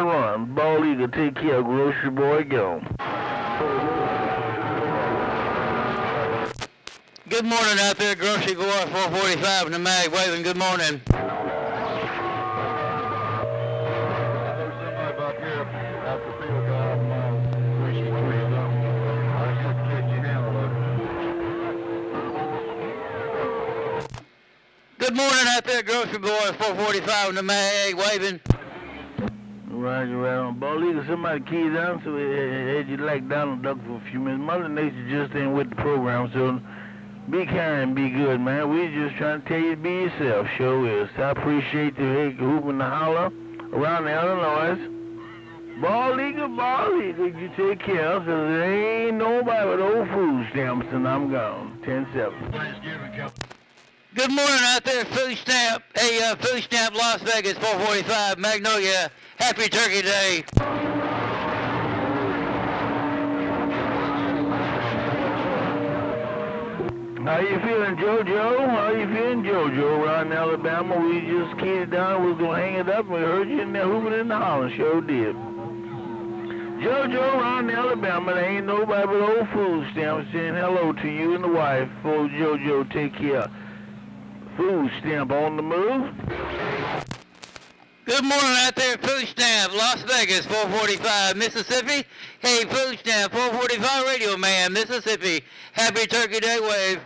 run. Ball Eagle, take care. Grocery boy, go. Good morning out there, Grocery Boy 445 in the mag waving. Good morning. Good morning out there, Grocery Boy 445 in the mag waving. Roger, right on. Ball Eagle, somebody keyed down, so it had you like Donald Duck for a few minutes. Mother Nature just ain't with the program, so be kind, be good, man. We just trying to tell you to be yourself. Sure is. I appreciate the hey, hooping the holler around the Illinois. Ball Eagle, Ball Eagle, you take care, cause there ain't nobody with old food stamps, and I'm gone. 10-7. Good morning out there, Food Stamp. Hey, uh, Food Stamp Las Vegas 445 Magnolia. Happy Turkey Day. How you feeling, JoJo? How you feeling, JoJo? Around Alabama, we just it down. We was gonna hang it up. We heard you in there hooping in the holler. Sure did. JoJo around Alabama, there ain't nobody but old food stamps saying hello to you and the wife. Oh, JoJo, take care. Food stamp on the move. Good morning out there, Food Stamp, Las Vegas 445 Mississippi. Hey, Food Stamp 445 Radio Man, Mississippi. Happy Turkey Day Wave.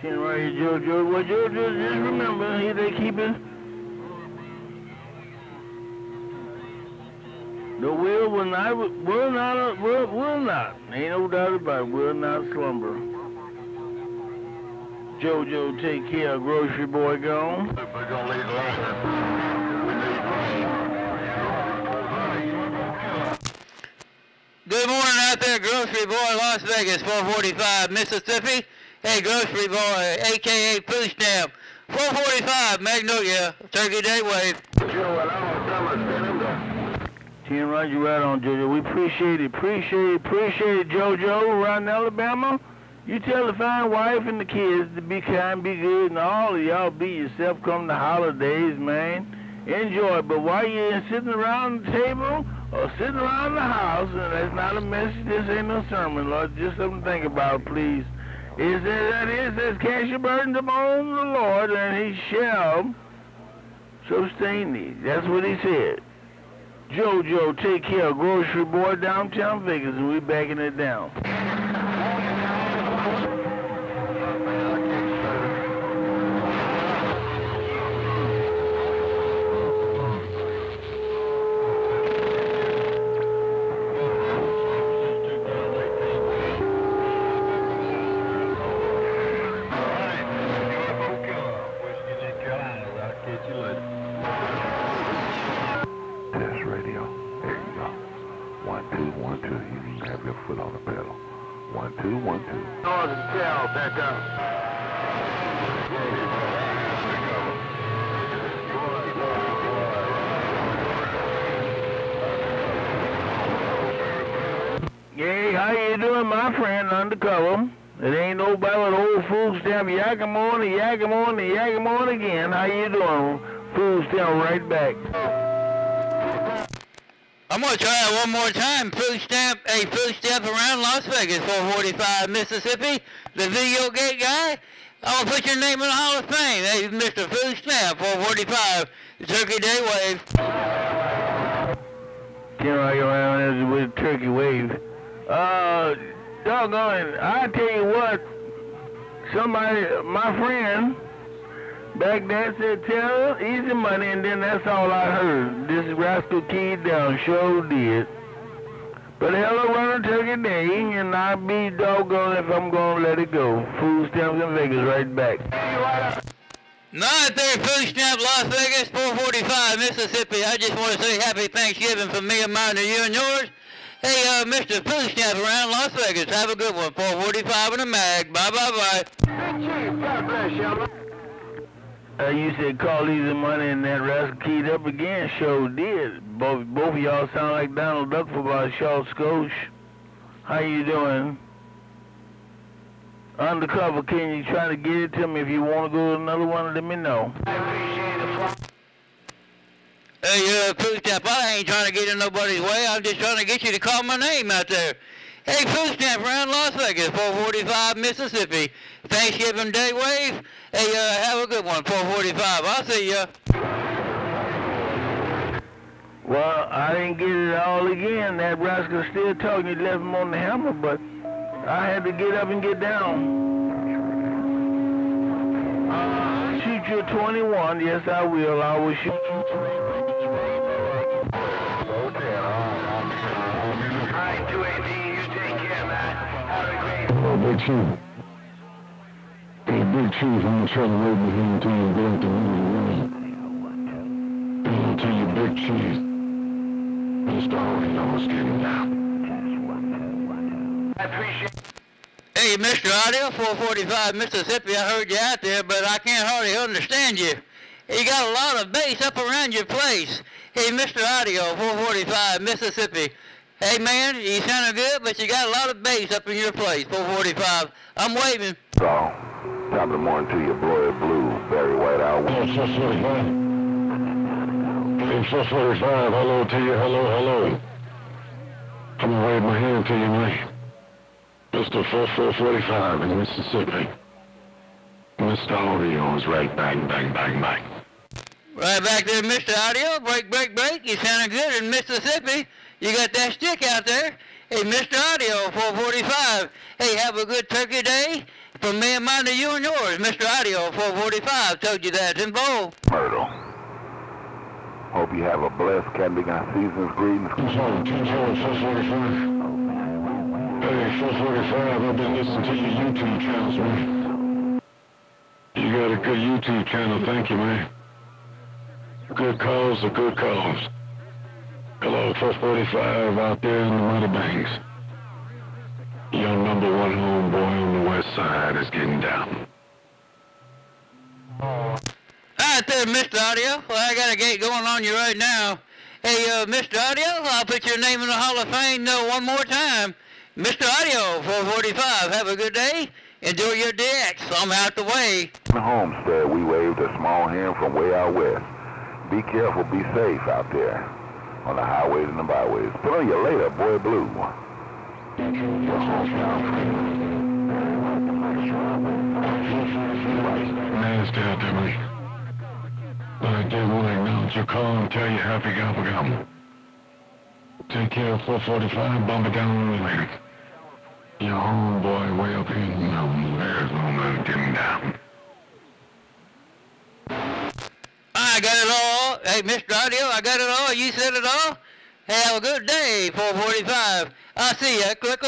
Ten right here, JoJo. Well, JoJo, just remember, here they keep it. The will will not, will not, will, will not. Ain't no doubt about it. Will not slumber. JoJo, take care. Grocery boy gone. We're gonna leave the Good morning out there, Grocery Boy, Las Vegas 445 Mississippi. Hey, Grocery Boy, aka Food Stamp 445 Magnolia Turkey Day Wave. Ten right, you right on, JoJo. We appreciate it, appreciate it, appreciate it, JoJo. Around Alabama, you tell the fine wife and the kids to be kind, be good, and all of y'all be yourself come the holidays, man. Enjoy. But while you're sitting around the table or sitting around the house, and that's not a message, this ain't no sermon, Lord. Just something to think about, please. Is that, that is, says, cast your burdens upon the Lord, and he shall sustain thee. That's what he said. Jojo, take care Grocery Boy downtown Vegas, and we backing it down. Have your foot on the pedal. One, two, one, two. Northern Cal, back up. Hey, how you doing, my friend, undercover? It ain't nobody with old food stamp. Yak 'em on and yak 'em on and yak 'em on again. How you doing? Food stamp right back. I'm gonna try it one more time. Food stamp, a food stamp around Las Vegas, 445 Mississippi. The video gate guy. I'm gonna put your name in the Hall of Fame. Hey, Mr. Food Stamp, 445, Turkey Day Wave. Ten right around with turkey wave. Uh, doggone. I tell you what, somebody, my friend, back there said, tell easy money, and then that's all I heard. This rascal keyed down, sure did. But hello, running turkey day, and I'll be doggone if I'm gonna let it go. Food stamps in Vegas right back. Not there, Food Stamp, Las Vegas, 445, Mississippi. I just want to say happy Thanksgiving from me and mine to you and yours. Hey, uh, Mr. Food Stamp around Las Vegas. Have a good one. 445 in the mag. Bye, bye, bye. Uh, you said call easy money, and that rascal keyed up again. Sure did. Both both of y'all sound like Donald Duck for about Shaw Scotia. How you doing? undercover. Can you try to get it to me? If you want to go to another one, let me know. Hey, uh, food stamp, I ain't trying to get in nobody's way. I'm just trying to get you to call my name out there. Hey, food stamp around Las Vegas, 445 Mississippi. Thanksgiving Day wave. Hey, uh, have a good one, 445. I'll see ya. Well, I didn't get it all again. That rascal still talking. He left him on the hammer, but I had to get up and get down. Uh, shoot you a 21. Yes, I will. I will shoot you. Oh, Big Chief. Hey, Big Chief, I'm gonna try to wait with him until you go window and I'll tell you, Big Chief, Mr. Audio's getting down. Hey, Mr. Audio, 445 Mississippi. I heard you out there, but I can't hardly understand you. You got a lot of bass up around your place. Hey, Mr. Audio, 445 Mississippi. Hey, man, you sounding good, but you got a lot of bass up in your place, 445. I'm waving. So, top of the morning to you, Blood Blue, Barry White Owl. Oh, 445. Hey, 445, hello to you, hello, hello. I'm gonna wave my hand to you, mate. Mr. 4445 in Mississippi. Mr. Audio is right bang, bang, bang, bang. Right back there, Mr. Audio. Break, break, break. You sounding good in Mississippi. You got that stick out there. Hey, Mr. Audio, 445. Hey, have a good turkey day. From me and mine to you and yours, Mr. Audio, 445. Told you that. It's involved. Myrtle. Hope you have a blessed Candy Gun Seasons greetings. Control, control, 445. Hey, 445, I've been listening to your YouTube channels, man. You got a good YouTube channel, thank you, man. Good cause, a good cause. Hello, 445 out there in the Muddy Banks. Your number one homeboy on the west side is getting down. All right there, Mr. Audio. Well, I got a gate going on you right now. Hey, uh, Mr. Audio, I'll put your name in the Hall of Fame no, one more time. Mr. Audio, 445. Have a good day. Enjoy your DX. I'm out the way. The homestead, we waved a small hand from way out west. Be careful, be safe out there on the highways and the byways. On you later, boy blue. Nasty out there, mate. But I did want to acknowledge your call and tell you happy gobble gobble. Take care of 445, bump it down the way. Your homeboy way up here in um, the mountains, Arizona, getting down. I got it all. Hey, Mr. Audio, I got it all. You said it all. Have a good day, 445. I'll see ya. Click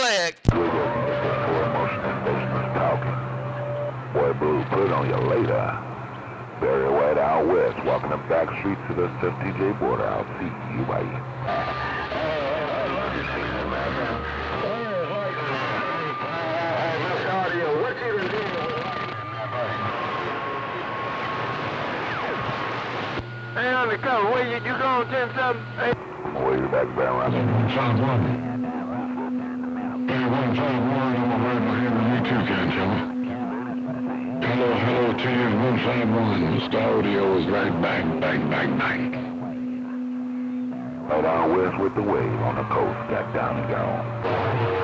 talking. Boy blue, put it on you later. Barry White out west, walking the back streets the TJ border. I'll see you, bye. Hey, undercover, where you, you going 10 7? Hey. I'm gonna wave you back around. 151. Hey, 151, I'm gonna you too, can't you? Hello, hello to 151. Mr. Back, bang, bang, bang. Right west with the wave on the coast, got down and gone.